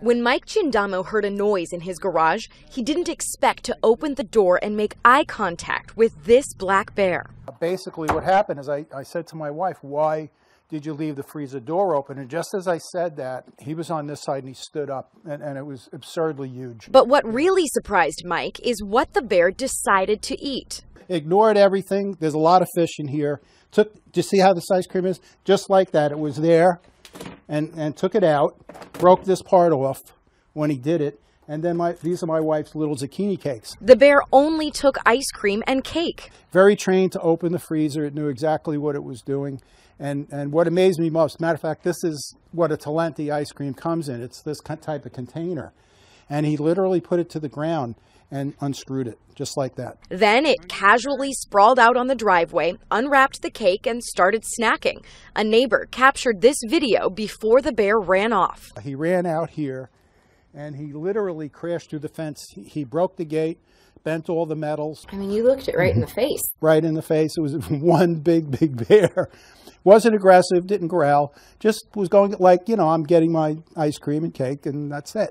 When Mike Chindamo heard a noise in his garage, he didn't expect to open the door and make eye contact with this black bear. Basically, what happened is I, I said to my wife, Why did you leave the freezer door open? And just as I said that, he was on this side and he stood up, and, and it was absurdly huge. But what really surprised Mike is what the bear decided to eat. Ignored everything. There's a lot of fish in here. Took, do you see how this ice cream is? Just like that. It was there and, and took it out, broke this part off when he did it. And then my, these are my wife's little zucchini cakes. The bear only took ice cream and cake. Very trained to open the freezer. It knew exactly what it was doing. And, and what amazed me most, matter of fact, this is what a Talenti ice cream comes in. It's this type of container. And he literally put it to the ground and unscrewed it, just like that. Then it casually sprawled out on the driveway, unwrapped the cake, and started snacking. A neighbor captured this video before the bear ran off. He ran out here and he literally crashed through the fence. He broke the gate, bent all the metals. I mean, you looked it right in the face. Right in the face. It was one big, big bear. Wasn't aggressive, didn't growl, just was going like, you know, I'm getting my ice cream and cake, and that's it.